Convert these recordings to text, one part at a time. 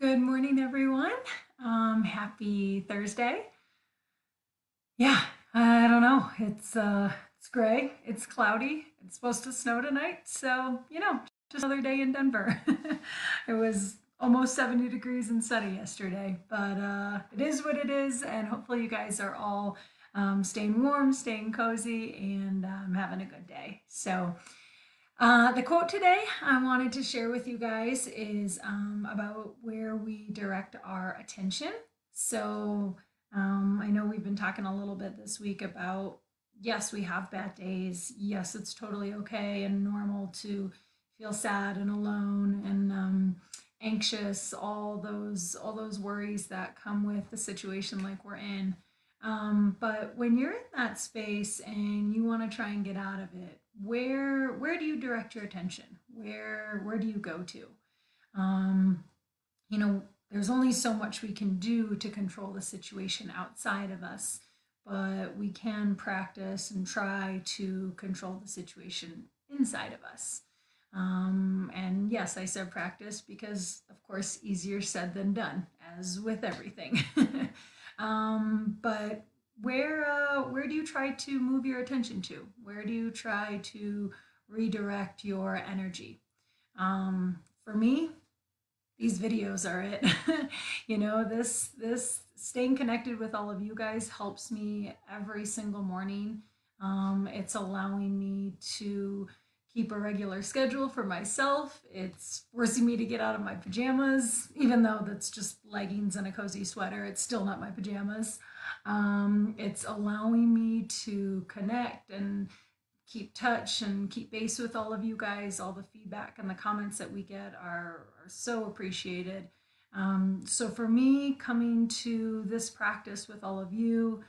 Good morning, everyone. Um, happy Thursday. Yeah, I don't know. It's uh, it's gray. It's cloudy. It's supposed to snow tonight. So you know, just another day in Denver. it was almost 70 degrees and sunny yesterday, but uh, it is what it is. And hopefully, you guys are all um, staying warm, staying cozy, and um, having a good day. So. Uh, the quote today I wanted to share with you guys is um, about where we direct our attention. So um, I know we've been talking a little bit this week about yes, we have bad days. Yes, it's totally okay and normal to feel sad and alone and um, anxious. All those all those worries that come with the situation like we're in. Um, but when you're in that space and you want to try and get out of it, where where do you direct your attention? Where where do you go to? Um, you know, there's only so much we can do to control the situation outside of us, but we can practice and try to control the situation inside of us. Um, and yes, I said practice because, of course, easier said than done, as with everything. um, but where uh, where do you try to move your attention to? Where do you try to redirect your energy? Um, for me, these videos are it. you know, this this staying connected with all of you guys helps me every single morning. Um, it's allowing me to keep a regular schedule for myself. It's forcing me to get out of my pajamas, even though that's just leggings and a cozy sweater. It's still not my pajamas. Um, it's allowing me to connect and keep touch and keep base with all of you guys. All the feedback and the comments that we get are, are so appreciated. Um, so for me, coming to this practice with all of you,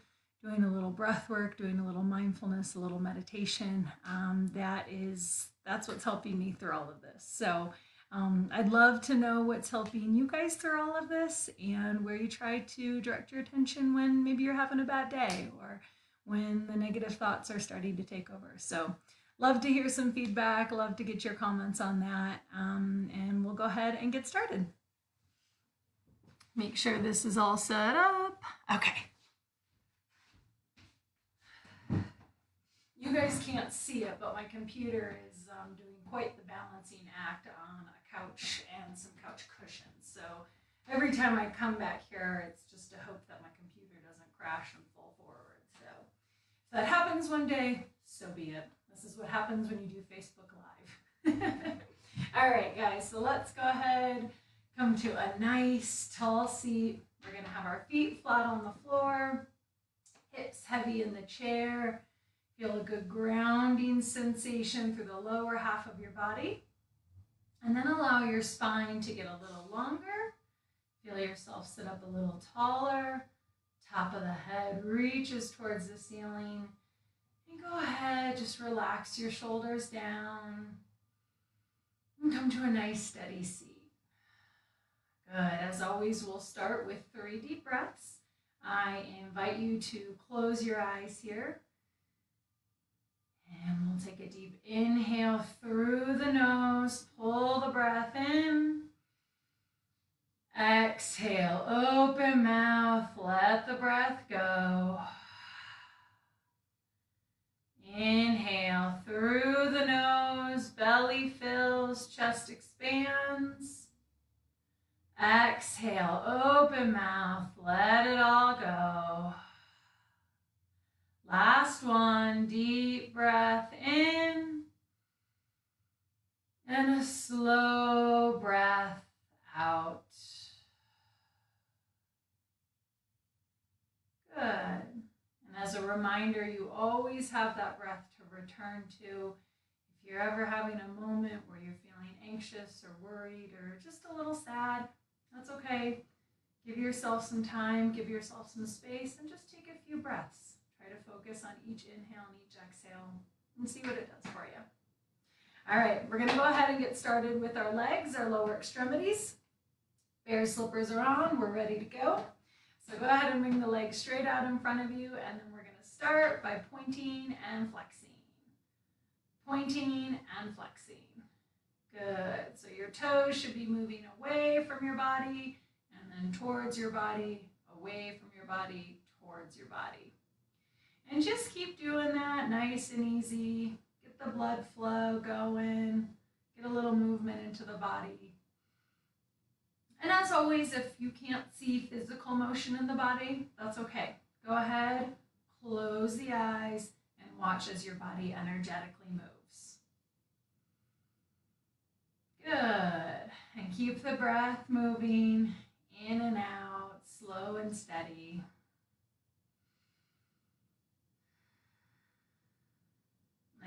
doing a little breath work, doing a little mindfulness, a little meditation, um, that is that's what's helping me through all of this. So um, I'd love to know what's helping you guys through all of this and where you try to direct your attention when maybe you're having a bad day or when the negative thoughts are starting to take over. So, love to hear some feedback, love to get your comments on that, um, and we'll go ahead and get started. Make sure this is all set up. Okay. You guys can't see it, but my computer is um, doing quite the balancing act on a couch and some couch cushions. So every time I come back here, it's just a hope that my computer doesn't crash and fall forward. So if that happens one day, so be it. This is what happens when you do Facebook Live. All right, guys, so let's go ahead, come to a nice tall seat. We're gonna have our feet flat on the floor, hips heavy in the chair. Feel a good grounding sensation through the lower half of your body. And then allow your spine to get a little longer. Feel yourself sit up a little taller. Top of the head reaches towards the ceiling. And go ahead, just relax your shoulders down. And come to a nice steady seat. Good. As always, we'll start with three deep breaths. I invite you to close your eyes here. And we'll take a deep inhale through the nose. Pull the breath in. Exhale, open mouth. Let the breath go. Inhale through the nose. Belly fills, chest expands. Exhale, open mouth. Let it all go. Last one, deep breath in. And a slow breath out. Good. And as a reminder, you always have that breath to return to. If you're ever having a moment where you're feeling anxious or worried or just a little sad, that's okay. Give yourself some time, give yourself some space, and just take a few breaths to focus on each inhale and each exhale and see what it does for you. All right, we're gonna go ahead and get started with our legs, our lower extremities. Bear slippers are on, we're ready to go. So go ahead and bring the legs straight out in front of you and then we're gonna start by pointing and flexing. Pointing and flexing. Good, so your toes should be moving away from from your body, and then towards your body, away from your body, towards your body. And just keep doing that nice and easy. Get the blood flow going, get a little movement into the body. And as always, if you can't see physical motion in the body, that's okay. Go ahead, close the eyes, and watch as your body energetically moves. Good. And keep the breath moving in and out, slow and steady.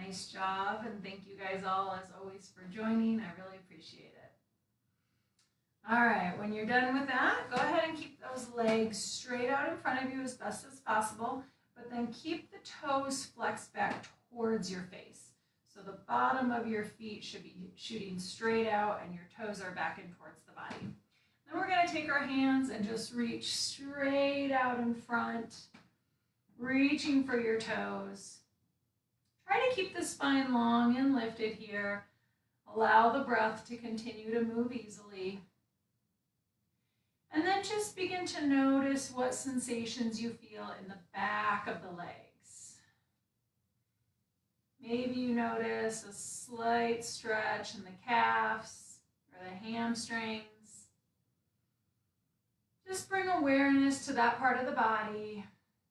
Nice job, and thank you guys all, as always, for joining. I really appreciate it. All right, when you're done with that, go ahead and keep those legs straight out in front of you as best as possible, but then keep the toes flexed back towards your face. So the bottom of your feet should be shooting straight out and your toes are back and towards the body. Then we're gonna take our hands and just reach straight out in front, reaching for your toes. Try to keep the spine long and lifted here. Allow the breath to continue to move easily. And then just begin to notice what sensations you feel in the back of the legs. Maybe you notice a slight stretch in the calves or the hamstrings. Just bring awareness to that part of the body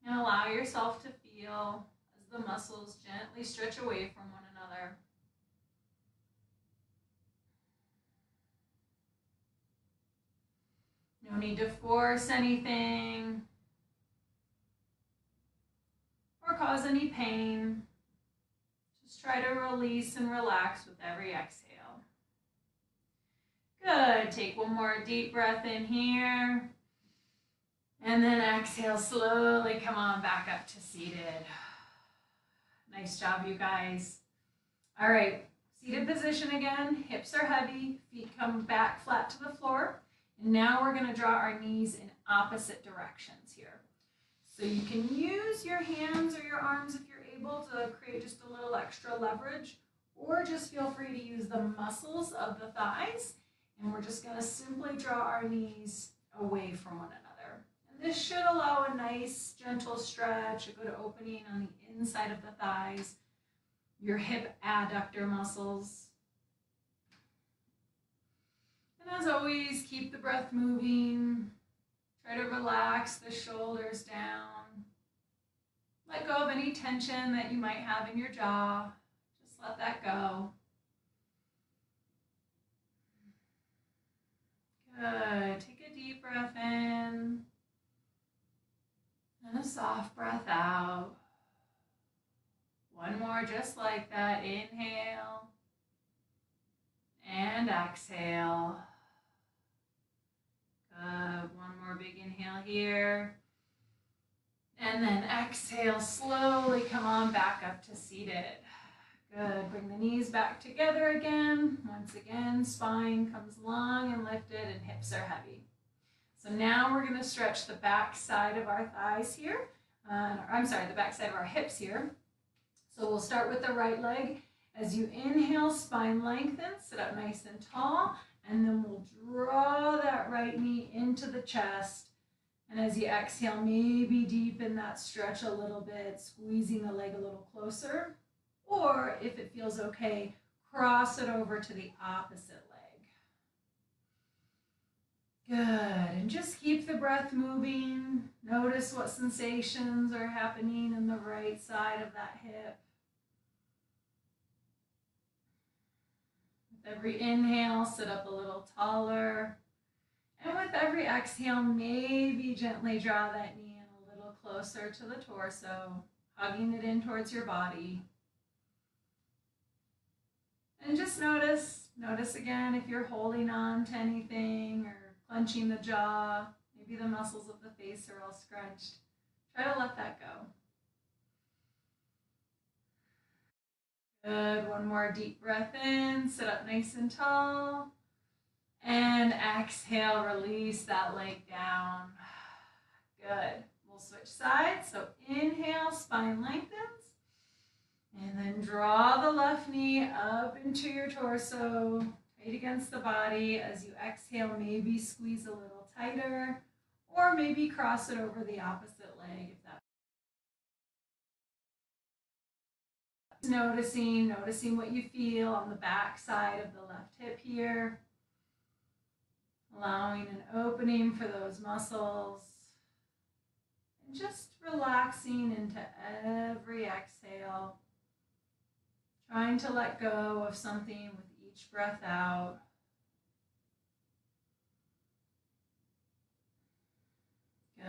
and allow yourself to feel the muscles gently stretch away from one another. No need to force anything or cause any pain. Just try to release and relax with every exhale. Good. Take one more deep breath in here. And then exhale, slowly come on back up to seated. Nice job, you guys. All right, seated position again. Hips are heavy, feet come back flat to the floor. And now we're going to draw our knees in opposite directions here. So you can use your hands or your arms if you're able to create just a little extra leverage, or just feel free to use the muscles of the thighs. And we're just going to simply draw our knees away from one another. This should allow a nice gentle stretch, a good opening on the inside of the thighs, your hip adductor muscles, and as always, keep the breath moving. Try to relax the shoulders down. Let go of any tension that you might have in your jaw. Just let that go. Good. Take a deep breath in and a soft breath out. One more just like that. Inhale and exhale. Good. One more big inhale here. And then exhale, slowly come on back up to seated. Good. Bring the knees back together again. Once again, spine comes long and lifted and hips are heavy. So now we're going to stretch the back side of our thighs here. Uh, I'm sorry, the back side of our hips here. So we'll start with the right leg. As you inhale, spine lengthens, sit up nice and tall. And then we'll draw that right knee into the chest. And as you exhale, maybe deepen that stretch a little bit, squeezing the leg a little closer. Or if it feels okay, cross it over to the opposite. Good. And just keep the breath moving. Notice what sensations are happening in the right side of that hip. With every inhale, sit up a little taller. And with every exhale, maybe gently draw that knee in a little closer to the torso, hugging it in towards your body. And just notice, notice again if you're holding on to anything or clenching the jaw, maybe the muscles of the face are all scrunched. Try to let that go. Good. One more deep breath in. Sit up nice and tall. And exhale, release that leg down. Good. We'll switch sides. So inhale, spine lengthens. And then draw the left knee up into your torso. Tight against the body. As you exhale, maybe squeeze a little tighter or maybe cross it over the opposite leg if that noticing noticing what you feel on the back side of the left hip here. Allowing an opening for those muscles. And just relaxing into every exhale. Trying to let go of something with each breath out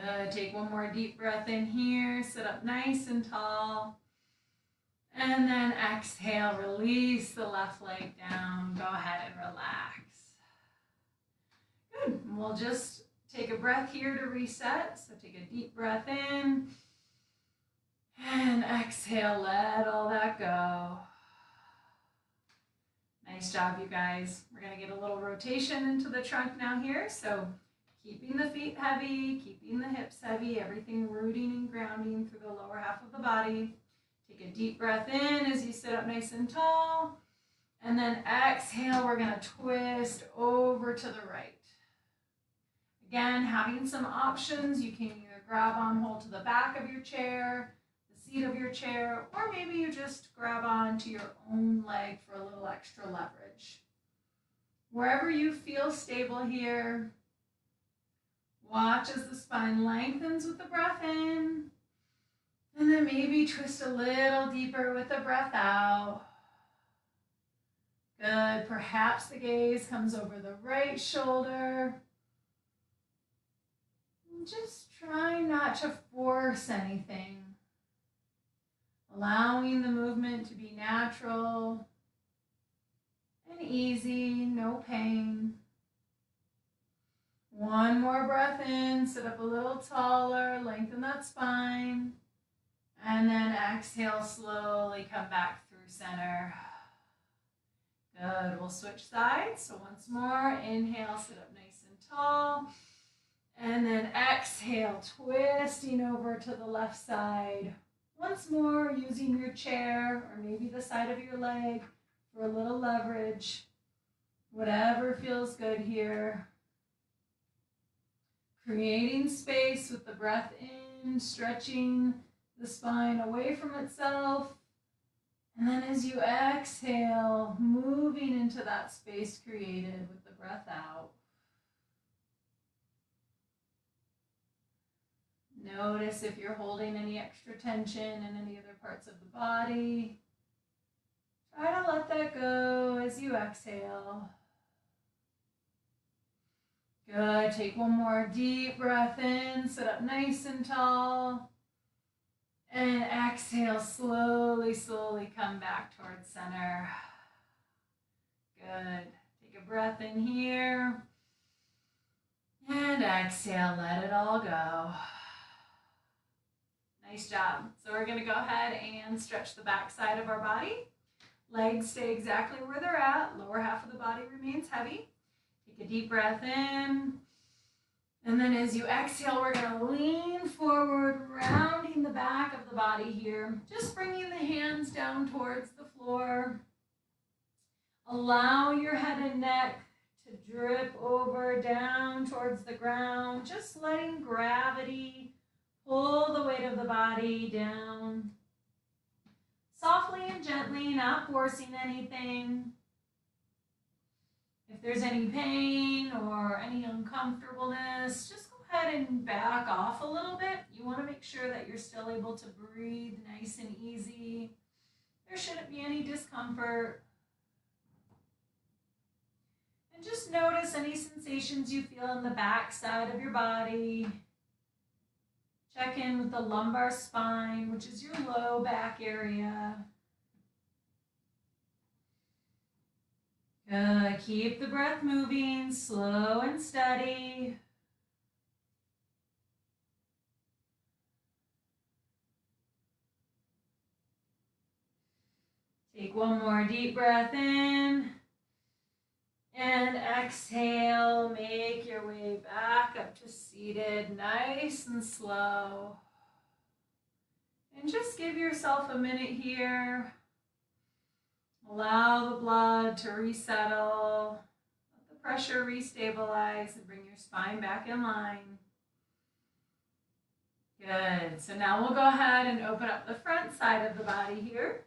Good. Take one more deep breath in here. Sit up nice and tall. And then exhale, release the left leg down. Go ahead and relax. Good. We'll just take a breath here to reset. So take a deep breath in. And exhale, let all that go. Nice job, you guys. We're going to get a little rotation into the trunk now here. So Keeping the feet heavy, keeping the hips heavy, everything rooting and grounding through the lower half of the body. Take a deep breath in as you sit up nice and tall. And then exhale, we're going to twist over to the right. Again, having some options. You can either grab on hold to the back of your chair, seat of your chair, or maybe you just grab on to your own leg for a little extra leverage. Wherever you feel stable here, Watch as the spine lengthens with the breath in. And then maybe twist a little deeper with the breath out. Good. Perhaps the gaze comes over the right shoulder. Just try not to force anything. Allowing the movement to be natural and easy, no pain. One more breath in, sit up a little taller, lengthen that spine. And then exhale, slowly come back through center. Good, we'll switch sides. So once more, inhale, sit up nice and tall. And then exhale, twisting over to the left side. Once more, using your chair or maybe the side of your leg for a little leverage. Whatever feels good here. Creating space with the breath in, stretching the spine away from itself. And then as you exhale, moving into that space created with the breath out. Notice if you're holding any extra tension in any other parts of the body. Try to let that go as you exhale. Good. Take one more deep breath in. Sit up nice and tall. And exhale, slowly, slowly come back towards center. Good. Take a breath in here. And exhale, let it all go. Nice job. So we're going to go ahead and stretch the back side of our body. Legs stay exactly where they're at. Lower half of the body remains heavy. Take a deep breath in. And then as you exhale, we're going to lean forward, rounding the back of the body here. Just bringing the hands down towards the floor. Allow your head and neck to drip over down towards the ground. Just letting gravity pull the weight of the body down. Softly and gently, not forcing anything. If there's any pain or any uncomfortableness, just go ahead and back off a little bit. You want to make sure that you're still able to breathe nice and easy. There shouldn't be any discomfort. And just notice any sensations you feel in the back side of your body. Check in with the lumbar spine, which is your low back area. Good. Keep the breath moving, slow and steady. Take one more deep breath in. And exhale, make your way back up to seated, nice and slow. And just give yourself a minute here Allow the blood to resettle. Let the pressure restabilize and bring your spine back in line. Good. So now we'll go ahead and open up the front side of the body here.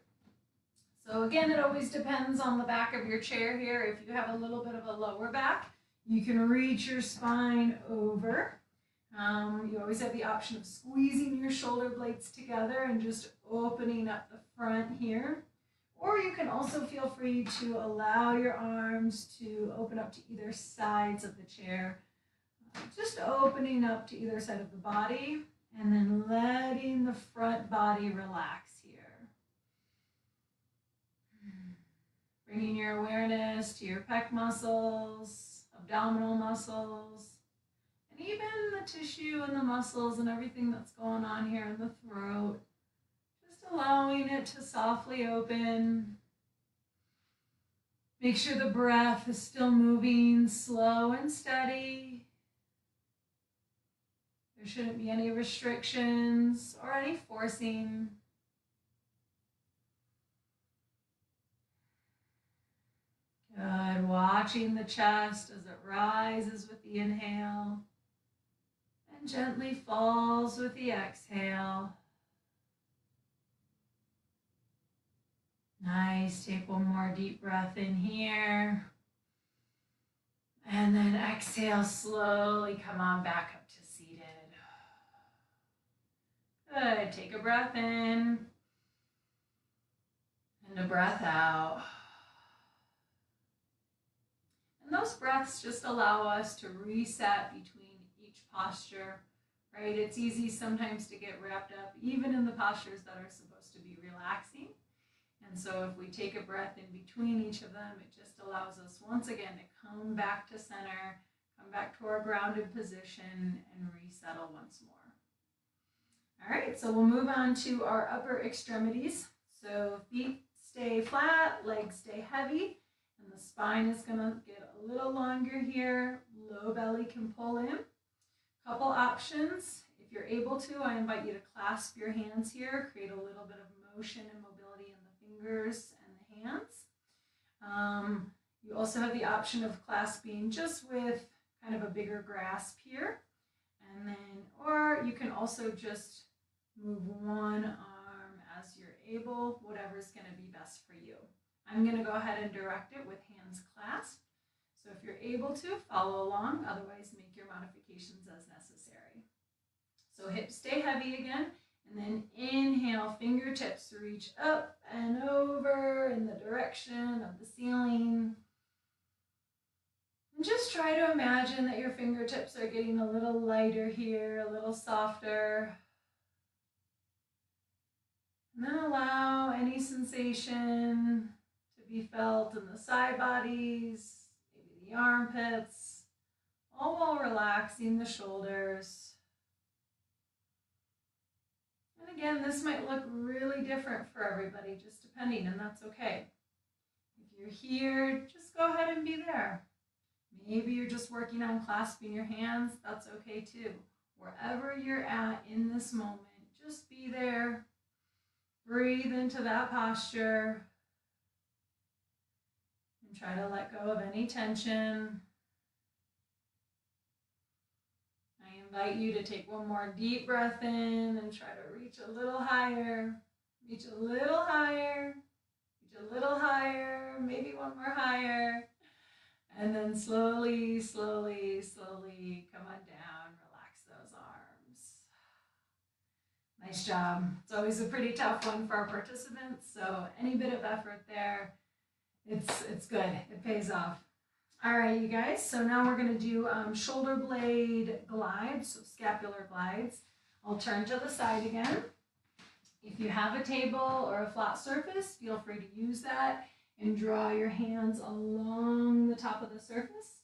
So again, it always depends on the back of your chair here. If you have a little bit of a lower back, you can reach your spine over. Um, you always have the option of squeezing your shoulder blades together and just opening up the front here. Or you can also feel free to allow your arms to open up to either sides of the chair. Just opening up to either side of the body and then letting the front body relax here. Bringing your awareness to your pec muscles, abdominal muscles, and even the tissue and the muscles and everything that's going on here in the throat. Just allowing it to softly open. Make sure the breath is still moving slow and steady. There shouldn't be any restrictions or any forcing. Good. Watching the chest as it rises with the inhale and gently falls with the exhale. Nice. Take one more deep breath in here. And then exhale, slowly come on back up to seated. Good. Take a breath in and a breath out. And those breaths just allow us to reset between each posture, right? It's easy sometimes to get wrapped up even in the postures that are supposed to be relaxing. And so if we take a breath in between each of them, it just allows us once again to come back to center, come back to our grounded position and resettle once more. All right, so we'll move on to our upper extremities. So feet stay flat, legs stay heavy, and the spine is gonna get a little longer here. Low belly can pull in. Couple options. If you're able to, I invite you to clasp your hands here, create a little bit of motion and mobility in the fingers and the hands. Um, you also have the option of clasping just with kind of a bigger grasp here. And then, or you can also just move one arm as you're able, whatever is going to be best for you. I'm going to go ahead and direct it with hands clasped. So if you're able to, follow along. Otherwise, make your modifications as necessary. So hips stay heavy again. And then inhale, fingertips reach up and over in the direction of the ceiling. And just try to imagine that your fingertips are getting a little lighter here, a little softer. And then allow any sensation be felt in the side bodies, maybe the armpits, all while relaxing the shoulders. And again, this might look really different for everybody, just depending, and that's okay. If you're here, just go ahead and be there. Maybe you're just working on clasping your hands, that's okay too. Wherever you're at in this moment, just be there Breathe into that posture and try to let go of any tension. I invite you to take one more deep breath in and try to reach a little higher. Reach a little higher. Reach a little higher. Maybe one more higher. And then slowly, slowly, slowly come on down. Relax those arms. Nice job. It's always a pretty tough one for our participants, so any bit of effort there, it's, it's good. It pays off. All right, you guys, so now we're going to do um, shoulder blade glides, so scapular glides. I'll turn to the side again. If you have a table or a flat surface, feel free to use that and draw your hands along the top of the surface.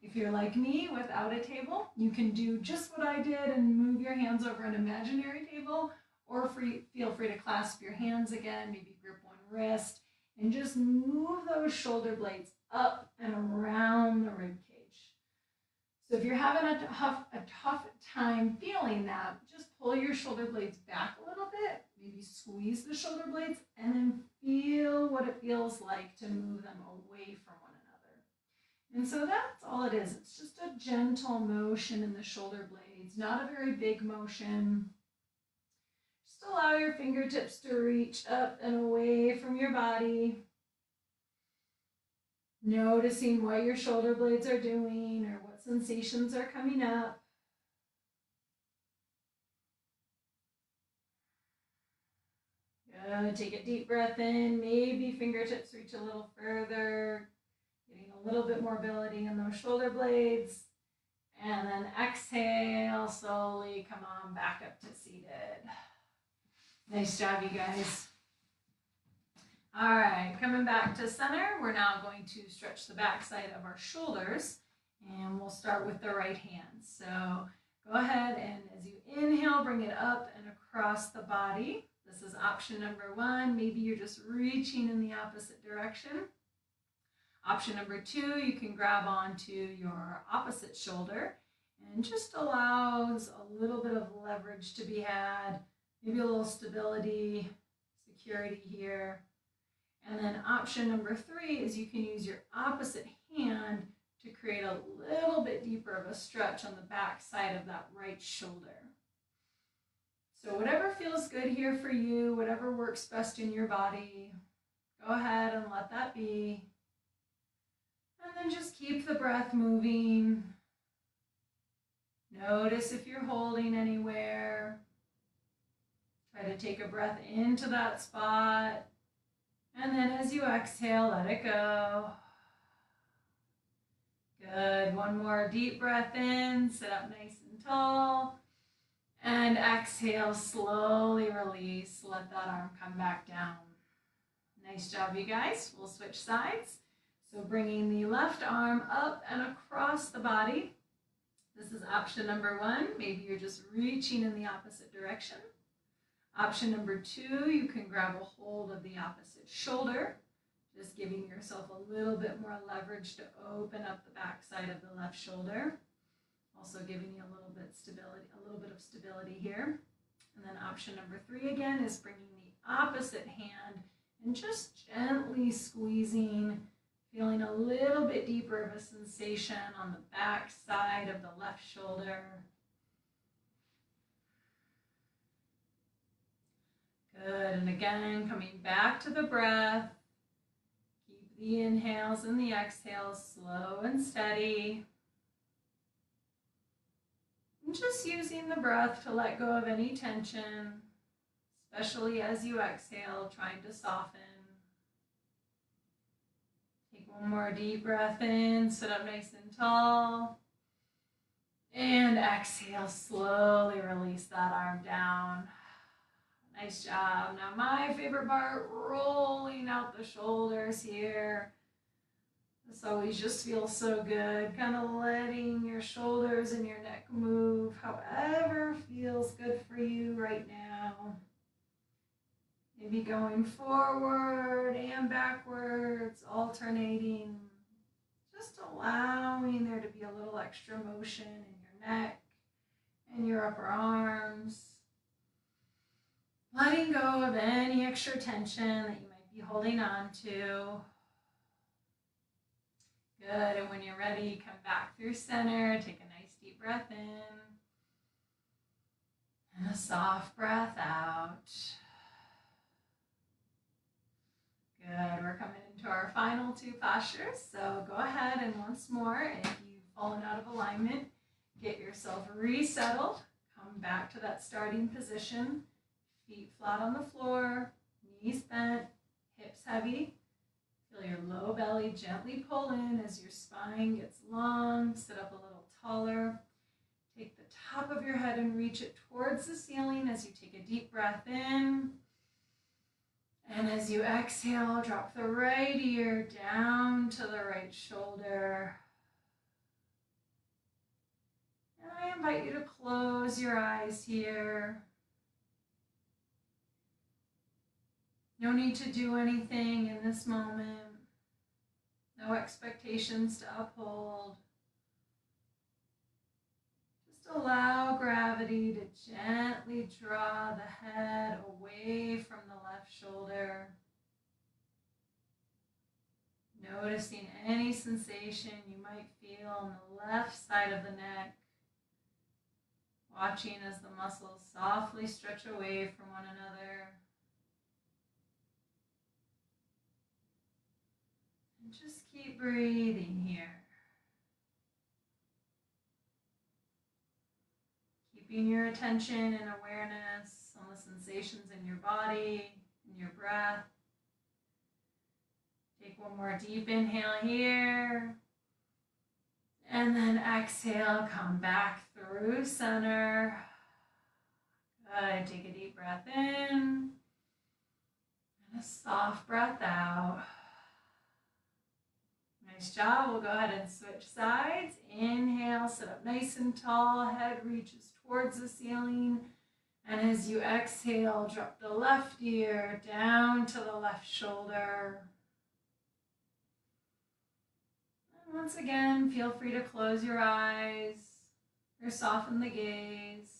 If you're like me without a table, you can do just what I did and move your hands over an imaginary table or free, feel free to clasp your hands again, maybe grip one wrist, and just move those shoulder blades up and around the rib cage. So if you're having a tough, a tough time feeling that, just pull your shoulder blades back a little bit maybe squeeze the shoulder blades and then feel what it feels like to move them away from one another. And so that's all it is. It's just a gentle motion in the shoulder blades, not a very big motion. Just allow your fingertips to reach up and away from your body. Noticing what your shoulder blades are doing or what sensations are coming up. Good. Take a deep breath in. Maybe fingertips reach a little further. Getting a little bit more mobility in those shoulder blades. And then exhale, slowly come on back up to seated. Nice job, you guys. All right, coming back to center, we're now going to stretch the back side of our shoulders and we'll start with the right hand. So go ahead and as you inhale, bring it up and across the body. This is option number one. Maybe you're just reaching in the opposite direction. Option number two, you can grab onto your opposite shoulder and just allows a little bit of leverage to be had, maybe a little stability, security here. And then option number three is you can use your opposite hand to create a little bit deeper of a stretch on the back side of that right shoulder. So whatever feels good here for you, whatever works best in your body, go ahead and let that be. And then just keep the breath moving. Notice if you're holding anywhere. Try to take a breath into that spot. And then as you exhale, let it go. Good. One more deep breath in. Sit up nice and tall. And exhale, slowly release. Let that arm come back down. Nice job, you guys. We'll switch sides. So bringing the left arm up and across the body. This is option number one. Maybe you're just reaching in the opposite direction. Option number two, you can grab a hold of the opposite shoulder, just giving yourself a little bit more leverage to open up the back side of the left shoulder. Also giving you a little bit stability, a little bit of stability here. And then option number three again is bringing the opposite hand and just gently squeezing, feeling a little bit deeper of a sensation on the back side of the left shoulder. Good. And again, coming back to the breath. Keep the inhales and the exhales slow and steady. And just using the breath to let go of any tension, especially as you exhale, trying to soften. Take one more deep breath in, sit up nice and tall. And exhale, slowly release that arm down. Nice job. Now my favorite part, rolling out the shoulders here. This always just feels so good. Kind of letting your shoulders and your neck move however feels good for you right now. Maybe going forward and backwards, alternating. Just allowing there to be a little extra motion in your neck and your upper arms. Letting go of any extra tension that you might be holding on to. Good. And when you're ready, come back through center. Take a nice deep breath in. And a soft breath out. Good. We're coming into our final two postures. So go ahead and once more, if you've fallen out of alignment, get yourself resettled. Come back to that starting position. Feet flat on the floor, knees bent, hips heavy. Feel your low belly gently pull in as your spine gets long. Sit up a little taller. Take the top of your head and reach it towards the ceiling as you take a deep breath in. And as you exhale, drop the right ear down to the right shoulder. And I invite you to close your eyes here. No need to do anything in this moment. No expectations to uphold. Just allow gravity to gently draw the head away from the left shoulder. Noticing any sensation you might feel on the left side of the neck. Watching as the muscles softly stretch away from one another. Just keep breathing here. Keeping your attention and awareness on the sensations in your body, in your breath. Take one more deep inhale here. And then exhale, come back through center. Good. Take a deep breath in. And a soft breath out. Nice job. We'll go ahead and switch sides. Inhale, sit up nice and tall. Head reaches towards the ceiling. And as you exhale, drop the left ear down to the left shoulder. And once again, feel free to close your eyes or soften the gaze.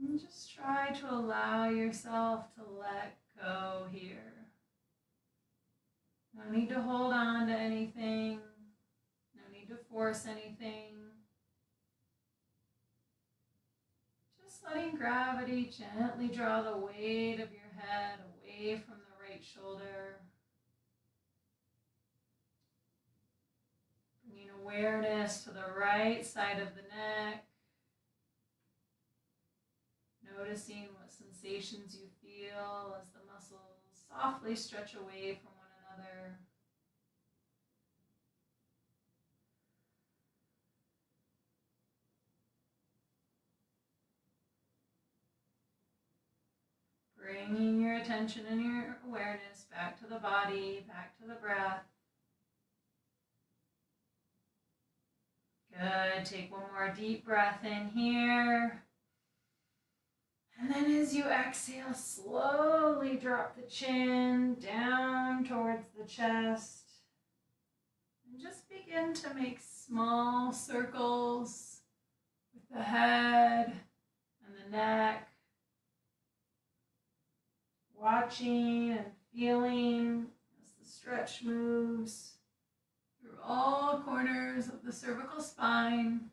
And just try to allow yourself to let go here. No need to hold on to anything. No need to force anything. Just letting gravity gently draw the weight of your head away from the right shoulder. Bringing awareness to the right side of the neck. Noticing what sensations you feel as the muscles softly stretch away from Bringing your attention and your awareness back to the body, back to the breath. Good. Take one more deep breath in here. And then as you exhale, slowly drop the chin down towards the chest. And just begin to make small circles with the head and the neck. Watching and feeling as the stretch moves through all corners of the cervical spine.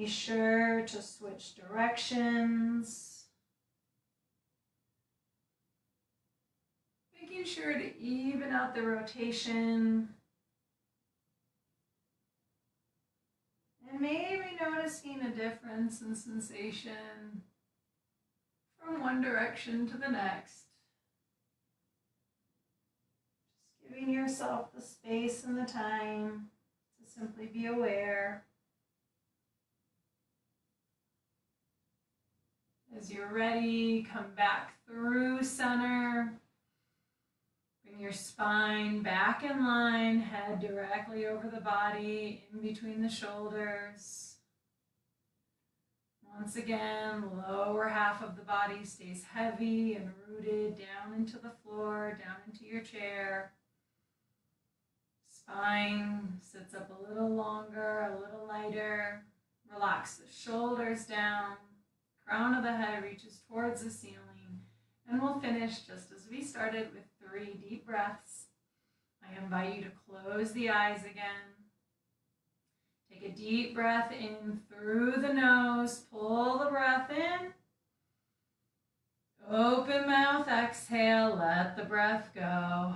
Be sure to switch directions. Making sure to even out the rotation. And maybe noticing a difference in sensation from one direction to the next. Just giving yourself the space and the time to simply be aware. As you're ready, come back through center. Bring your spine back in line, head directly over the body, in between the shoulders. Once again, lower half of the body stays heavy and rooted down into the floor, down into your chair. Spine sits up a little longer, a little lighter. Relax the shoulders down crown of the head reaches towards the ceiling. And we'll finish just as we started with three deep breaths. I invite you to close the eyes again. Take a deep breath in through the nose. Pull the breath in. Open mouth, exhale, let the breath go.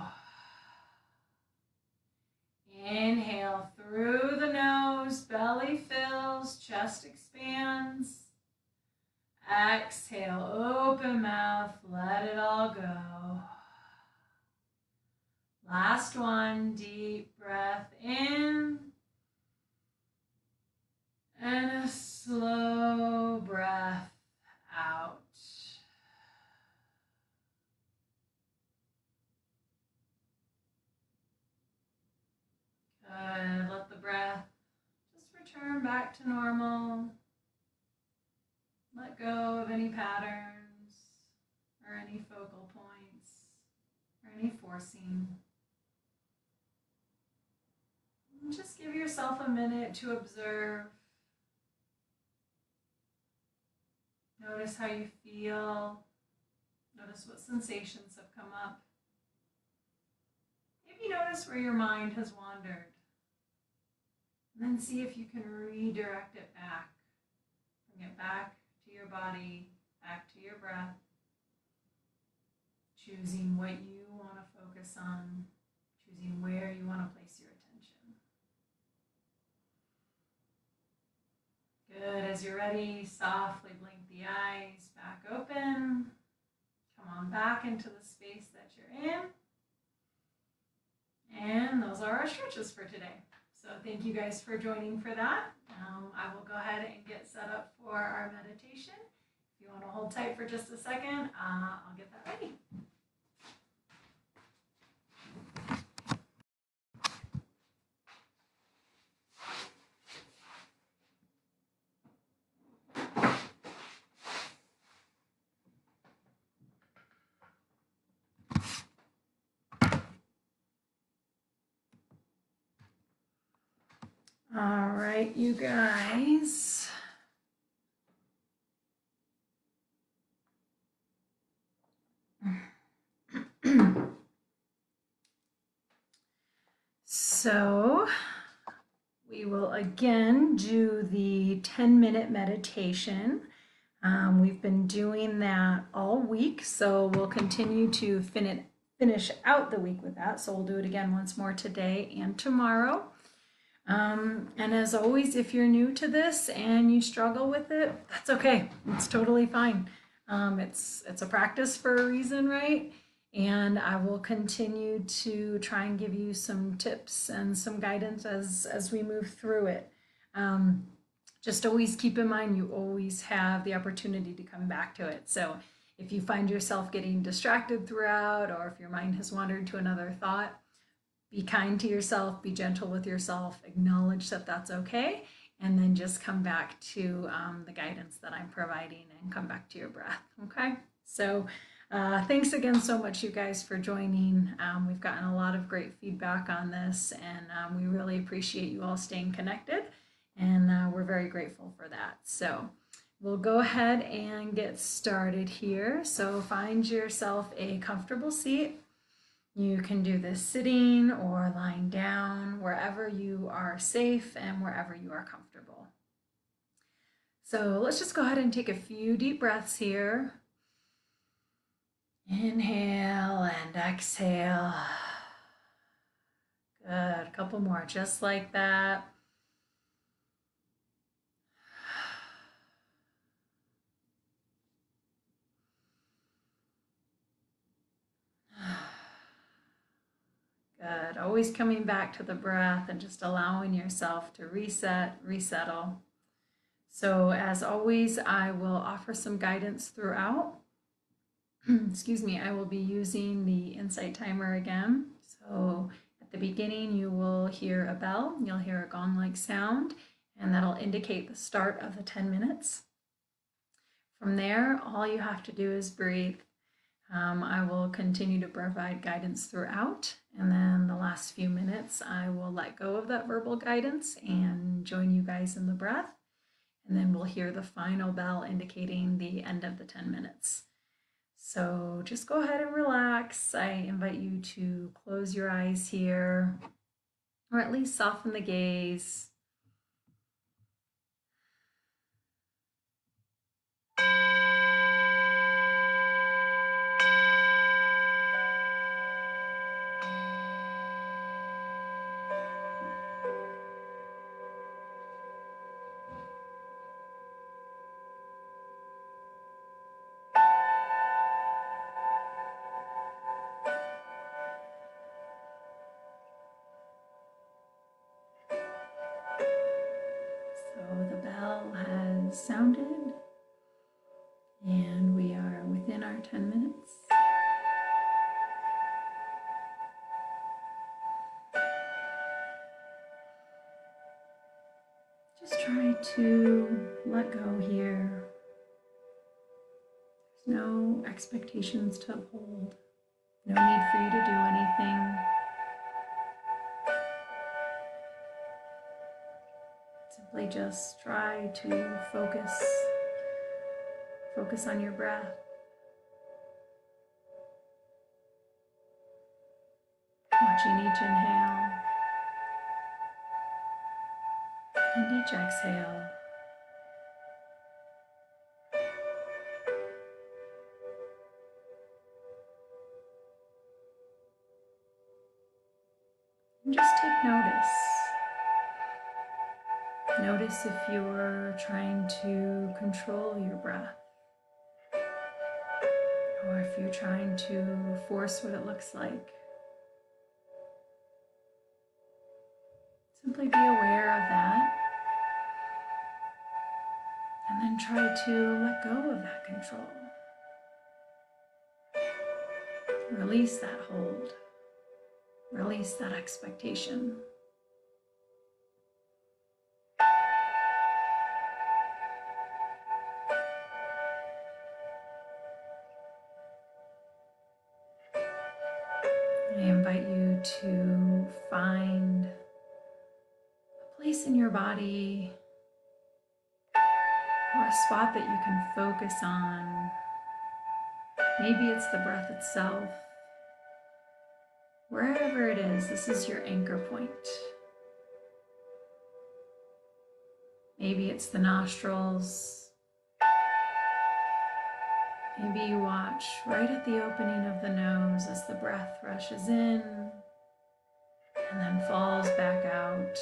Inhale through the nose, belly fills, chest expands. Exhale, open mouth, let it all go. Last one, deep breath in. And a slow breath out. Good. Let the breath just return back to normal. Let go of any patterns or any focal points or any forcing. just give yourself a minute to observe. Notice how you feel. Notice what sensations have come up. Maybe notice where your mind has wandered. And then see if you can redirect it back. Bring it back your body, back to your breath. Choosing what you want to focus on, choosing where you want to place your attention. Good. As you're ready, softly blink the eyes back open. Come on back into the space that you're in. And those are our stretches for today. So thank you guys for joining for that. Um, I will go ahead and get set up for our meditation. If you want to hold tight for just a second, uh, I'll get that ready. All you guys. so we will again do the 10 minute meditation. Um, we've been doing that all week, so we'll continue to fin- finish out the week with that. So we'll do it again once more today and tomorrow. Um, and as always, if you're new to this and you struggle with it, that's okay. It's totally fine. Um, it's it's a practice for a reason, right? And I will continue to try and give you some tips and some guidance as as we move through it. Um, just always keep in mind you always have the opportunity to come back to it. So if you find yourself getting distracted throughout, or if your mind has wandered to another thought, be kind to yourself, be gentle with yourself, acknowledge that that's okay, and then just come back to um, the guidance that I'm providing and come back to your breath. Okay. So, uh, thanks again so much, you guys, for joining. Um, we've gotten a lot of great feedback on this, and um, we really appreciate you all staying connected, and uh, we're very grateful for that. So, we'll go ahead and get started here. So, find yourself a comfortable seat you can do this sitting or lying down, wherever you are safe and wherever you are comfortable. So let's just go ahead and take a few deep breaths here. Inhale and exhale. Good. A couple more, just like that. Good. Always coming back to the breath and just allowing yourself to reset, resettle. So, as always, I will offer some guidance throughout. Excuse me, I will be using the insight timer again. So, at the beginning, you will hear a bell, you'll hear a gong like sound, and that'll indicate the start of the 10 minutes. From there, all you have to do is breathe um, I will continue to provide guidance throughout, and then the last few minutes, I will let go of that verbal guidance and join you guys in the breath. And then we'll hear the final bell indicating the end of the 10 minutes. So just go ahead and relax. I invite you to close your eyes here, or at least soften the gaze. To let go here. There's no expectations to uphold, no need for you to do anything. Simply just try to focus focus on your breath. Watching each inhale and each exhale. And just take notice. Notice if you're trying to control your breath, or if you're trying to force what it looks like. Simply be aware of that. And try to let go of that control. Release that hold. Release that expectation. I invite you to find a place in your body spot that you can focus on. Maybe it's the breath itself. Wherever it is, this is your anchor point. Maybe it's the nostrils. Maybe you watch right at the opening of the nose as the breath rushes in and then falls back out.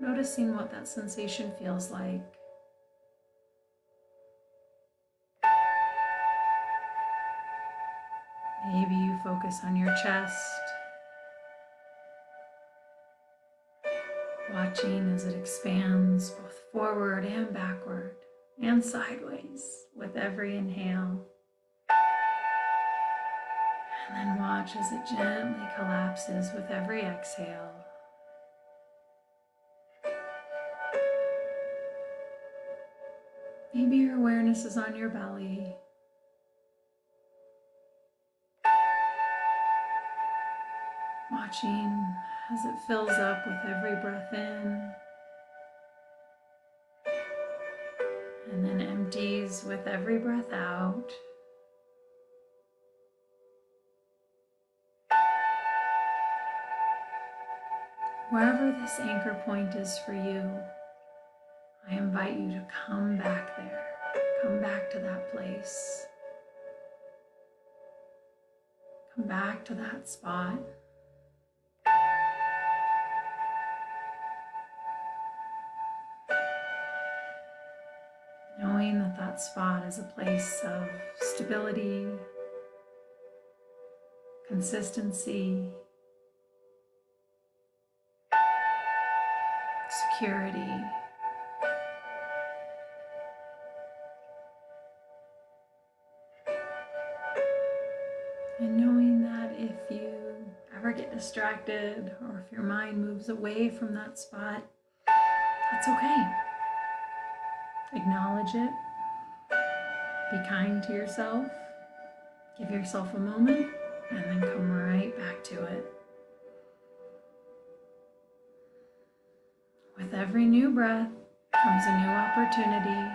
Noticing what that sensation feels like. Maybe you focus on your chest, watching as it expands both forward and backward and sideways with every inhale. And then watch as it gently collapses with every exhale. Maybe your awareness is on your belly. Watching as it fills up with every breath in and then empties with every breath out. Wherever this anchor point is for you, I invite you to come back there. Come back to that place. Come back to that spot. Spot is a place of stability, consistency, security. And knowing that if you ever get distracted or if your mind moves away from that spot, that's okay. Acknowledge it. Be kind to yourself. Give yourself a moment and then come right back to it. With every new breath comes a new opportunity.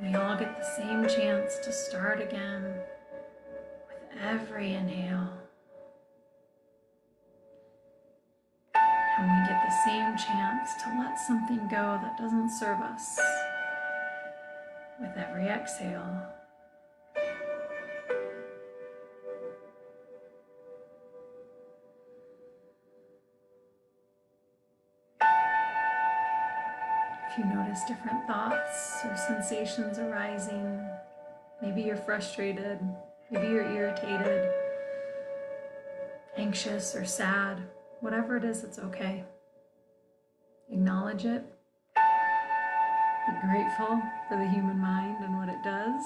We all get the same chance to start again with every inhale. Same chance to let something go that doesn't serve us with every exhale. If you notice different thoughts or sensations arising, maybe you're frustrated, maybe you're irritated, anxious, or sad, whatever it is, it's okay. Acknowledge it. Be grateful for the human mind and what it does.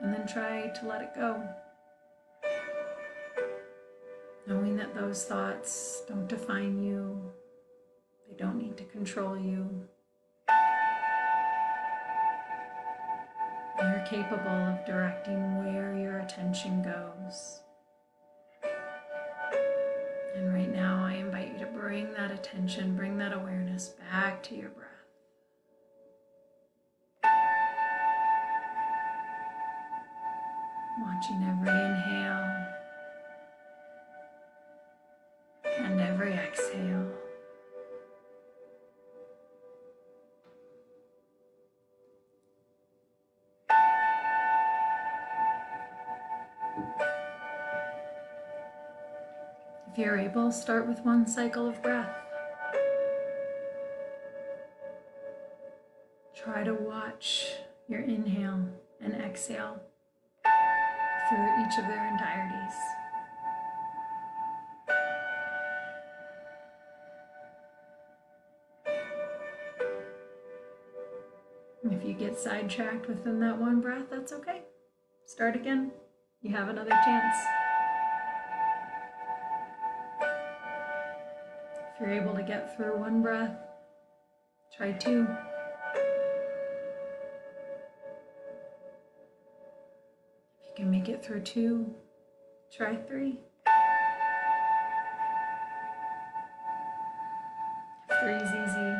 And then try to let it go. Knowing that those thoughts don't define you, they don't need to control you. You're capable of directing where your attention goes. Bring that attention, bring that awareness back to your breath. Watching every inhale and every exhale. If you're able, start with one cycle of breath. Try to watch your inhale and exhale through each of their entireties. If you get sidetracked within that one breath, that's okay. Start again. You have another chance. You're able to get through one breath, try two. If you can make it through two, try three. If three is easy,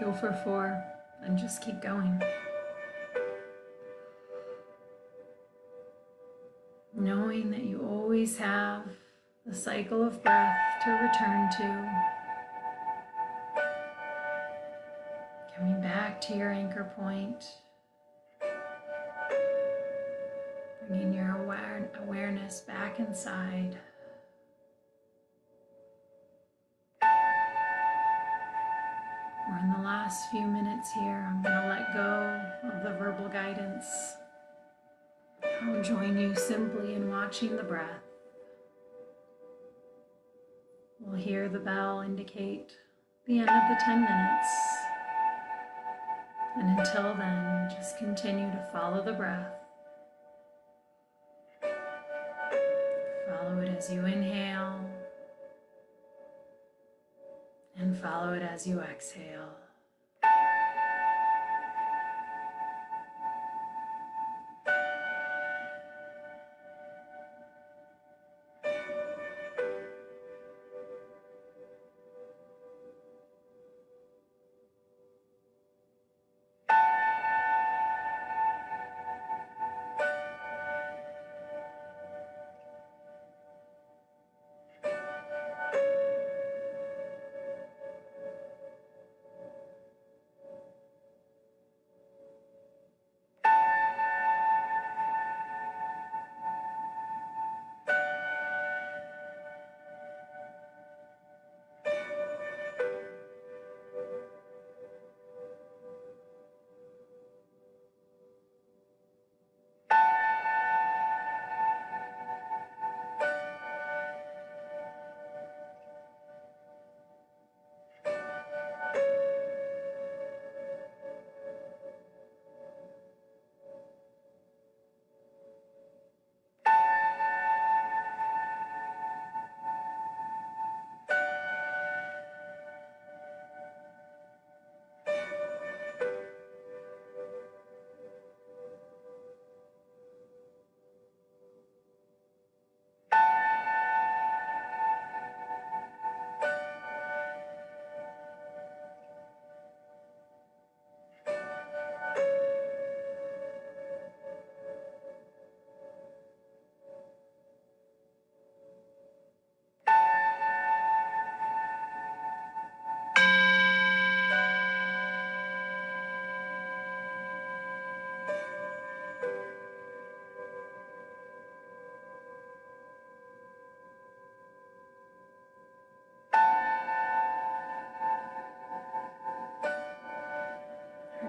go for four and just keep going. Knowing that you always have the cycle of breath to return to. Coming back to your anchor point. Bringing your aware awareness back inside. We're in the last few minutes here. I'm going to let go of the verbal guidance. I'll join you simply in watching the breath. We'll hear the bell indicate the end of the 10 minutes. And until then, just continue to follow the breath. Follow it as you inhale and follow it as you exhale.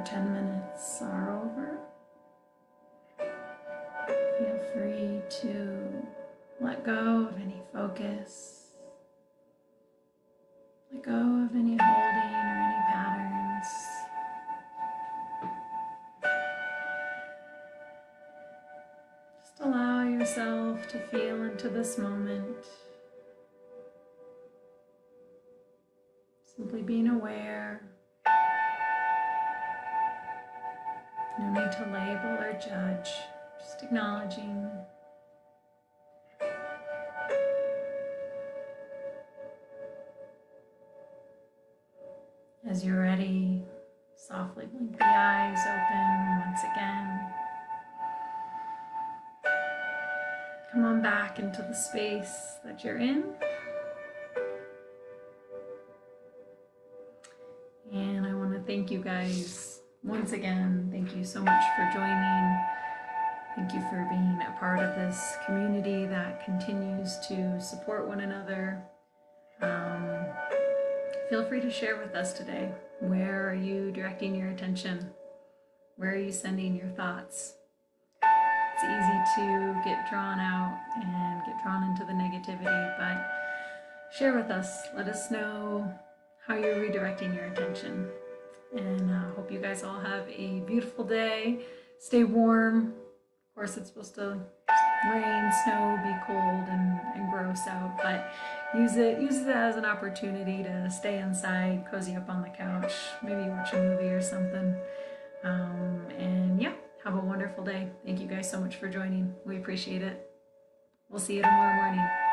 10 minutes are over. Feel free to let go of any focus, let go of any holding or any patterns. Just allow yourself to feel into this moment. No need to label or judge, just acknowledging. As you're ready, softly blink the eyes open once again. Come on back into the space that you're in. And I want to thank you guys once again. Thank you so much for joining. Thank you for being a part of this community that continues to support one another. Um, feel free to share with us today. Where are you directing your attention? Where are you sending your thoughts? It's easy to get drawn out and get drawn into the negativity, but share with us. Let us know how you're redirecting your attention. And I uh, hope you guys all have a beautiful day. Stay warm. Of course, it's supposed to rain, snow, be cold, and, and gross out, but use it use it as an opportunity to stay inside, cozy up on the couch, maybe watch a movie or something. Um, and yeah, have a wonderful day. Thank you guys so much for joining. We appreciate it. We'll see you tomorrow morning.